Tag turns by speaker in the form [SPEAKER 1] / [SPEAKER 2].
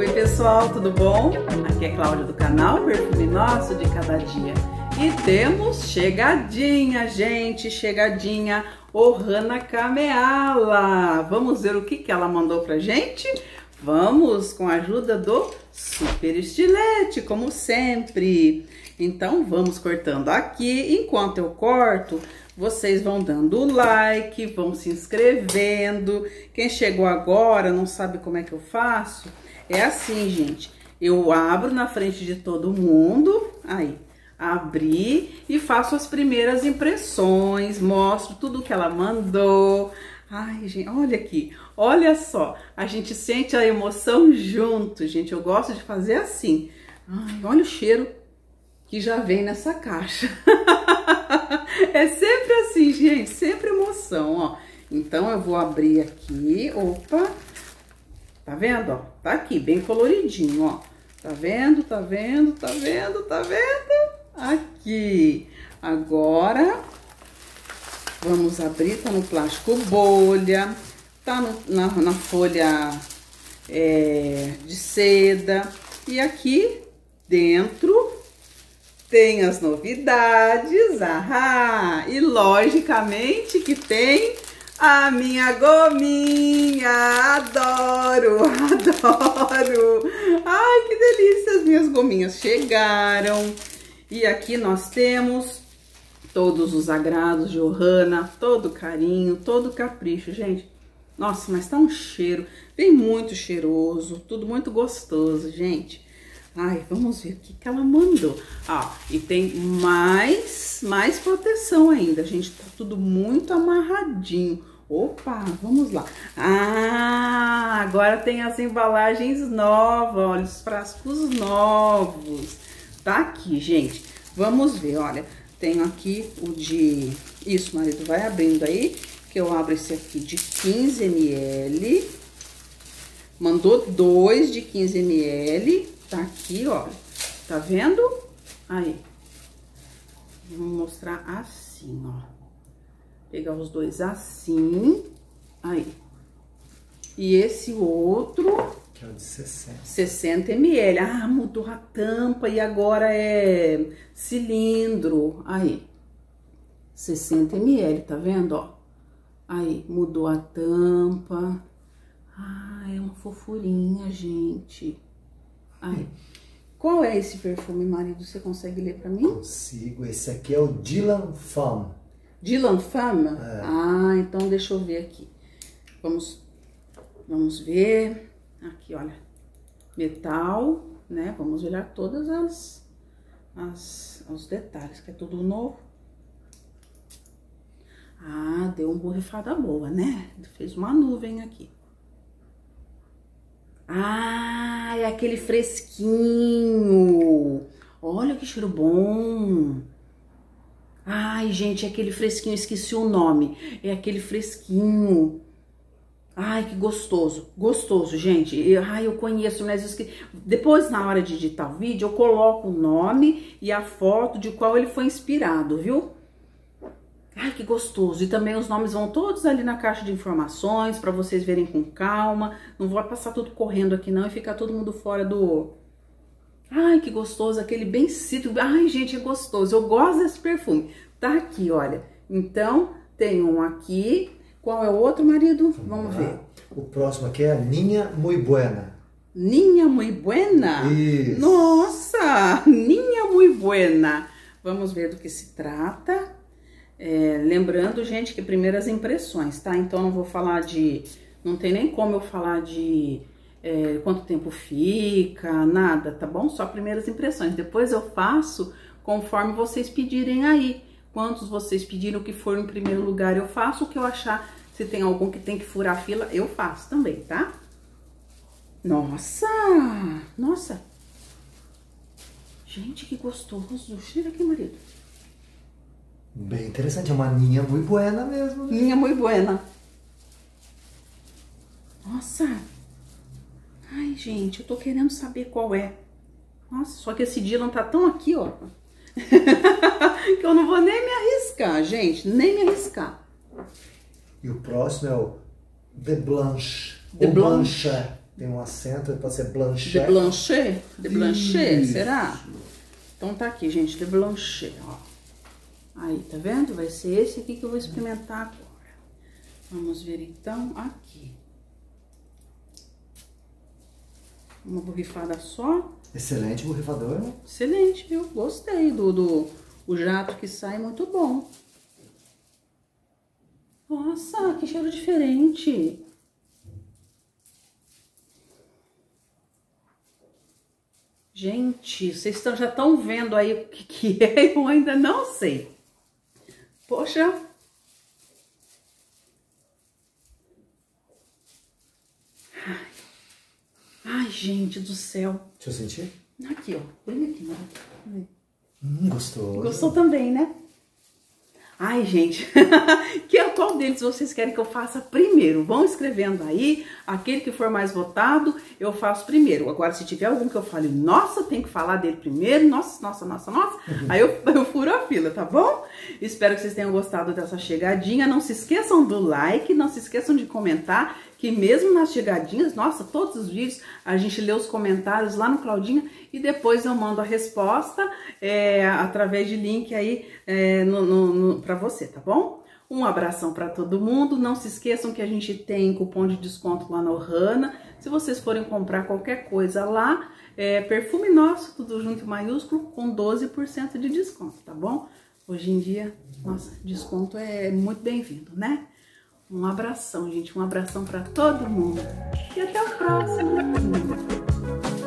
[SPEAKER 1] Oi pessoal, tudo bom? Aqui é Cláudia do canal Perfume Nosso de Cada Dia e temos chegadinha, gente, chegadinha, Ohana Kameala. Vamos ver o que, que ela mandou pra gente? Vamos com a ajuda do super estilete, como sempre. Então vamos cortando aqui. Enquanto eu corto, vocês vão dando like, vão se inscrevendo. Quem chegou agora não sabe como é que eu faço? É assim, gente. Eu abro na frente de todo mundo, aí, abri e faço as primeiras impressões, mostro tudo que ela mandou. Ai, gente, olha aqui, olha só, a gente sente a emoção junto, gente. Eu gosto de fazer assim. Ai, olha o cheiro que já vem nessa caixa. é sempre assim, gente, sempre emoção, ó. Então eu vou abrir aqui, opa, tá vendo, ó? Tá aqui, bem coloridinho, ó. Tá vendo, tá vendo, tá vendo, tá vendo? Aqui. Agora, vamos abrir, tá no plástico bolha, tá no, na, na, folha é, de seda. E aqui dentro tem as novidades, ahá, e logicamente que tem a minha gominha, adoro, adoro. Ai, que delícia, as minhas gominhas chegaram. E aqui nós temos todos os agrados de Ohana, todo carinho, todo capricho, gente. Nossa, mas tá um cheiro, bem muito cheiroso, tudo muito gostoso, gente. Ai, vamos ver o que, que ela mandou. Ah, e tem mais, mais proteção ainda, gente. Tá tudo muito amarradinho. Opa, vamos lá. Ah, agora tem as embalagens novas, olha, os frascos novos. Tá aqui, gente. Vamos ver, olha. Tenho aqui o de... Isso, marido, vai abrindo aí, que eu abro esse aqui de 15 ml. Mandou dois de 15 ml. Tá aqui, olha. Tá vendo? Aí. Vou mostrar assim, ó. Pegar os dois assim. Aí. E esse outro...
[SPEAKER 2] Que é o de 60.
[SPEAKER 1] 60 ml. Ah, mudou a tampa e agora é cilindro. Aí. 60 ml, tá vendo, ó? Aí, mudou a tampa. Ah, é uma fofurinha, gente. Ai. Qual é esse perfume, marido? Você consegue ler para mim?
[SPEAKER 2] Consigo. Esse aqui é o Dylan Femme.
[SPEAKER 1] Dylan Femme? É. Ah, então deixa eu ver aqui. Vamos, vamos ver. Aqui, olha. Metal, né? Vamos olhar todas as, as os detalhes, que é tudo novo. Ah, deu uma borrifada boa, né? Fez uma nuvem aqui. Ah, é aquele fresquinho. Olha que cheiro bom. Ai, gente, é aquele fresquinho, esqueci o nome. É aquele fresquinho. Ai, que gostoso. Gostoso, gente. Ai, eu conheço, mas esqueci. Depois, na hora de editar o vídeo, eu coloco o nome e a foto de qual ele foi inspirado, viu? Ai, que gostoso. E também os nomes vão todos ali na caixa de informações para vocês verem com calma. Não vou passar tudo correndo aqui não e ficar todo mundo fora do... Ai, que gostoso, aquele bem cítrico. Ai, gente, é gostoso. Eu gosto desse perfume. Tá aqui, olha. Então, tem um aqui. Qual é o outro, marido? Vamos, ver.
[SPEAKER 2] O próximo aqui é a Ninha Muy Buena.
[SPEAKER 1] Ninha Muy Buena?
[SPEAKER 2] Isso.
[SPEAKER 1] Nossa, Ninha Muy Buena. Vamos ver do que se trata. É, lembrando, gente, que primeiras impressões, tá? Então não vou falar de. Não tem nem como eu falar de é, quanto tempo fica, nada, tá bom? Só primeiras impressões. Depois eu faço conforme vocês pedirem aí. Quantos vocês pediram que for em primeiro lugar, eu faço. O que eu achar, se tem algum que tem que furar fila, eu faço também, tá? Nossa! Nossa! Gente, que gostoso! Cheira aqui, marido.
[SPEAKER 2] Bem interessante, é uma ninha muito buena mesmo.
[SPEAKER 1] Né? Ninha muito buena. Nossa! Ai, gente, eu tô querendo saber qual é. Nossa, só que esse Dylan tá tão aqui, ó. que eu não vou nem me arriscar, gente. Nem me arriscar.
[SPEAKER 2] E o próximo é o The Blanche.
[SPEAKER 1] The Blanche. Blanche.
[SPEAKER 2] Tem um acento, pode ser Blanchet.
[SPEAKER 1] De Blanchet? De Blanchet,
[SPEAKER 2] Isso.
[SPEAKER 1] será? Então tá aqui, gente, de Blanchet, ó. Aí, tá vendo? Vai ser esse aqui que eu vou experimentar agora. Vamos ver então aqui. Uma borrifada só.
[SPEAKER 2] Excelente borrifador.
[SPEAKER 1] Excelente, viu? Gostei do, do o jato que sai, muito bom. Nossa, que cheiro diferente. Gente, vocês já estão vendo aí o que, que é, eu ainda não sei. Poxa. Ai, Ai gente do céu.
[SPEAKER 2] Deixa eu sentir.
[SPEAKER 1] Aqui, ó. Põe aqui, né?
[SPEAKER 2] Hum, gostoso.
[SPEAKER 1] Gostou também, né? Ai, gente, que, qual deles vocês querem que eu faça primeiro? Vão escrevendo aí, aquele que for mais votado, eu faço primeiro. Agora, se tiver algum que eu fale, nossa, tem que falar dele primeiro, nossa, nossa, nossa, nossa, aí eu, eu furo a fila, tá bom? Espero que vocês tenham gostado dessa chegadinha. Não se esqueçam do like, não se esqueçam de comentar, que mesmo nas chegadinhas, nossa, todos os vídeos, a gente lê os comentários lá no Claudinha e depois eu mando a resposta é, através de link aí é, no, no, no, pra você, tá bom? Um abração para todo mundo. Não se esqueçam que a gente tem cupom de desconto lá na Ohana. Se vocês forem comprar qualquer coisa lá, é, perfume nosso, tudo junto maiúsculo, com 12% de desconto, tá bom? Hoje em dia, nossa, desconto é muito bem-vindo, né? Um abração, gente. Um abração para todo mundo. E até o próximo.